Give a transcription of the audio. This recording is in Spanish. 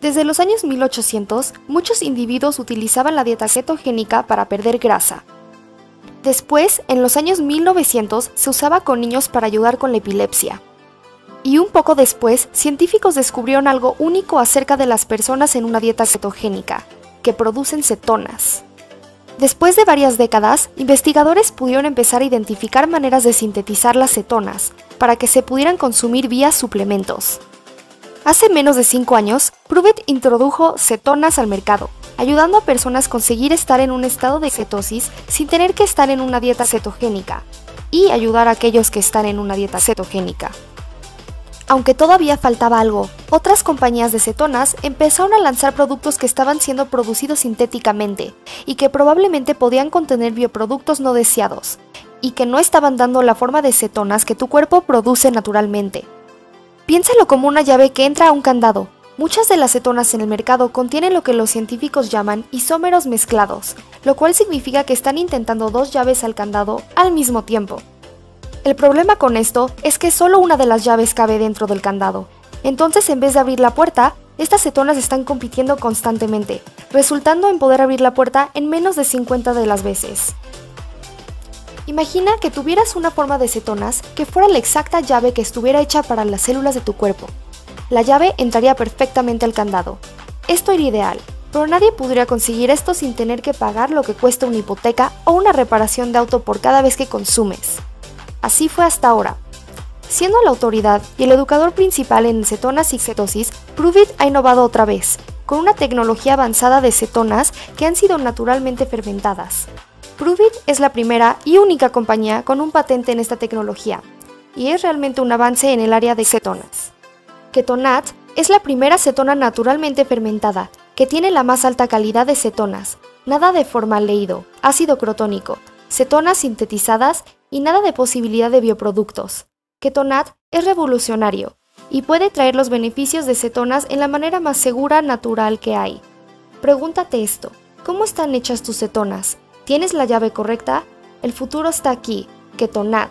Desde los años 1800, muchos individuos utilizaban la dieta cetogénica para perder grasa. Después, en los años 1900, se usaba con niños para ayudar con la epilepsia. Y un poco después, científicos descubrieron algo único acerca de las personas en una dieta cetogénica, que producen cetonas. Después de varias décadas, investigadores pudieron empezar a identificar maneras de sintetizar las cetonas para que se pudieran consumir vía suplementos. Hace menos de 5 años, Pruvit introdujo cetonas al mercado, ayudando a personas a conseguir estar en un estado de cetosis sin tener que estar en una dieta cetogénica, y ayudar a aquellos que están en una dieta cetogénica. Aunque todavía faltaba algo, otras compañías de cetonas empezaron a lanzar productos que estaban siendo producidos sintéticamente y que probablemente podían contener bioproductos no deseados, y que no estaban dando la forma de cetonas que tu cuerpo produce naturalmente. Piénsalo como una llave que entra a un candado. Muchas de las cetonas en el mercado contienen lo que los científicos llaman isómeros mezclados, lo cual significa que están intentando dos llaves al candado al mismo tiempo. El problema con esto es que solo una de las llaves cabe dentro del candado. Entonces, en vez de abrir la puerta, estas cetonas están compitiendo constantemente, resultando en poder abrir la puerta en menos de 50 de las veces. Imagina que tuvieras una forma de cetonas que fuera la exacta llave que estuviera hecha para las células de tu cuerpo. La llave entraría perfectamente al candado. Esto era ideal, pero nadie podría conseguir esto sin tener que pagar lo que cuesta una hipoteca o una reparación de auto por cada vez que consumes. Así fue hasta ahora. Siendo la autoridad y el educador principal en cetonas y cetosis, Pruvit ha innovado otra vez, con una tecnología avanzada de cetonas que han sido naturalmente fermentadas. Pruvit es la primera y única compañía con un patente en esta tecnología, y es realmente un avance en el área de cetonas. Ketonat es la primera cetona naturalmente fermentada, que tiene la más alta calidad de cetonas, nada de formaldehído, ácido crotónico, cetonas sintetizadas y nada de posibilidad de bioproductos. Ketonat es revolucionario y puede traer los beneficios de cetonas en la manera más segura natural que hay. Pregúntate esto, ¿cómo están hechas tus cetonas? ¿Tienes la llave correcta? El futuro está aquí, Ketonat.